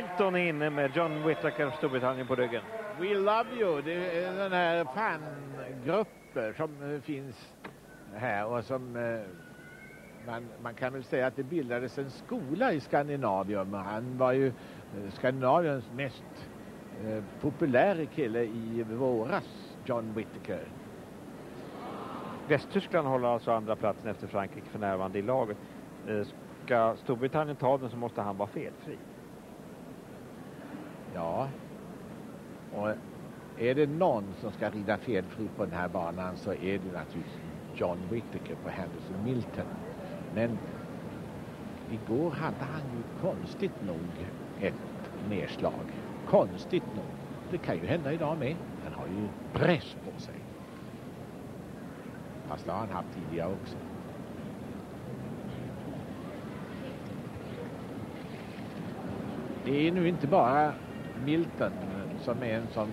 Milton är inne med John Whittaker, Storbritannien på ryggen. We love you, det är den här fangrupper som eh, finns här och som eh, man, man kan väl säga att det bildades en skola i Skandinavium. Han var ju eh, Skandinaviens mest eh, populära kille i våras, John Whittaker. Västtyskland håller alltså andra platsen efter Frankrike för närvarande i laget. Eh, ska Storbritannien ta den så måste han vara felfri. Ja, och är det någon som ska rida felfri på den här banan så är det naturligtvis John Whittaker på Henderson Milton. Men igår hade han ju konstigt nog ett nedslag. Konstigt nog. Det kan ju hända idag med. Han har ju press på sig. Fast det har han haft tidigare också. Det är nu inte bara Milton som är en sån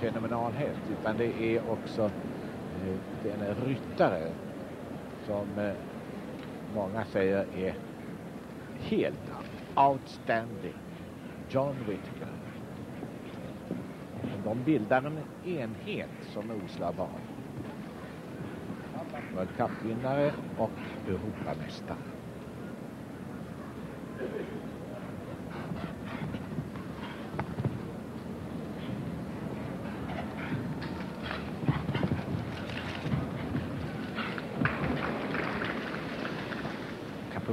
fenomenal häst utan det är också eh, den ryttare som eh, många säger är helt outstanding. John Whitaker. De bildar en enhet som är oslagbar. World Cup-vinnare och Europamästare.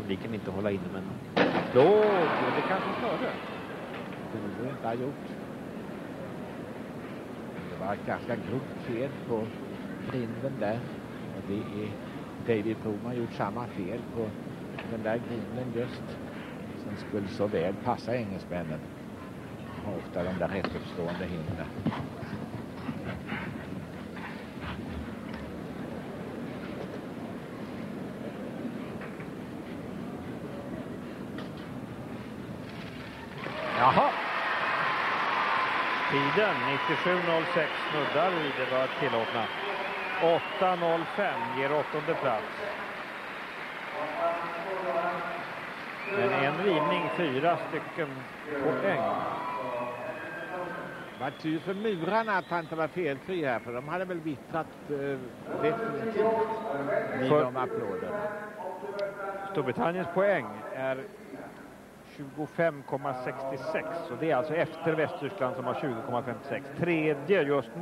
Publiken inte hålla inne men applåd, det kanske störde. Det borde inte ha gjort. Det var ett ganska grovt fel på grinden där. Och det är David Broman gjort samma fel på den där grinden just. Som skulle så väl passa engelsmännen. Och ofta de där rättuppstående hindren. Jaha. Tiden 97.06 snuddar vid det var tillåtna. 8.05 ger åttonde plats. Men en rivning, fyra stycken poäng. Var tur för murarna att han inte var felfri här för de hade väl vittrat eh, definitivt vid För- de applåderna. Storbritanniens poäng är 25,66 och det är alltså efter Västtyskland som har 20,56. Tredje just nu.